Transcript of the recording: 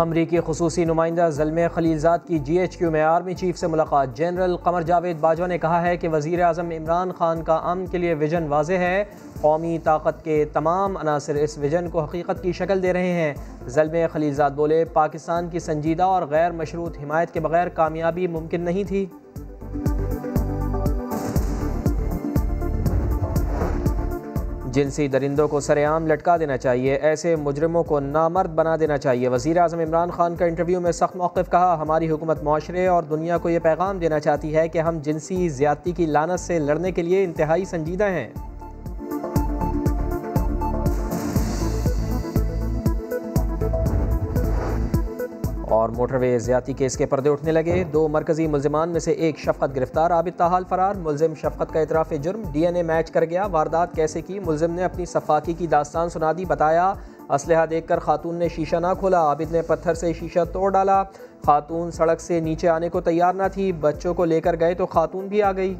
अमरीकी खसूसी नुमाइंदा जलम खलीलजाद की जी एच क्यू में आर्मी चीफ से मुलाकात। जनरल कमर जावेद बाजवा ने कहा है कि वज़ी अजम इमरान खान का अमन के लिए विजन वाज है। कौमी ताकत के तमाम अनासर इस विजन को हकीकत की शक्ल दे रहे हैं। जलम खलीलजाद बोले, पाकिस्तान की संजीदा और गैर मशरूत हमायत के बगैर कामयाबी मुमकिन नहीं थी। जिनसी दरिंदों को सरेआम लटका देना चाहिए, ऐसे मुजरमों को नामर्द बना देना चाहिए। वजी अजम इमरान खान का इंटरव्यू में सख्त मौक़ कहा, हमारी हुकूमत माशरे और दुनिया को यह पैगाम देना चाहती है कि हम जिनसी ज़्यादती की लानत से लड़ने के लिए इंतहाई संजीदा हैं। और मोटरवे ज़्यादा केस के पर्दे उठने लगे। दो मरकजी मुलजमान में से एक शफकत गिरफ़्तार। आबिद ताहाल फरार। मुलजिम शफकत का इतराफ़ जुर्म। डी एन ए मैच कर गया। वारदात कैसे की? मुलजिम ने अपनी सफाकी की दास्तान सुना दी, बताया। असलहा देखकर खातून ने शीशा ना खोला। आबिद ने पत्थर से शीशा तोड़ डाला। खातून सड़क से नीचे आने को तैयार ना थी। बच्चों को लेकर गए तो खातून भी आ गई।